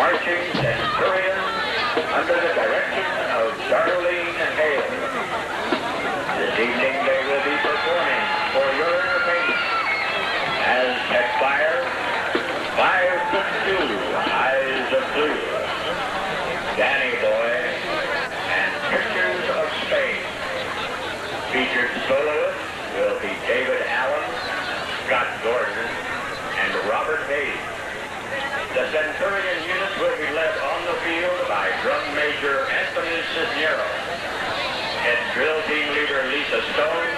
marching Centurion under the direction of Darlene Hale. This evening they will be performing for your entertainment Aztec Fire, Five Foot Two, Eyes of Blue, Danny Boy, and Pictures of Spain. Featured soloists will be David Allen, Scott Gordon, and Robert Hayes. the stone,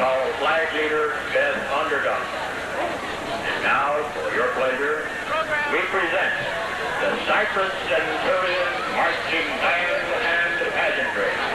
follow flag leader Ben Underdog. And now, for your pleasure, we present the Cypress Centurion Marching Band and Pageantry.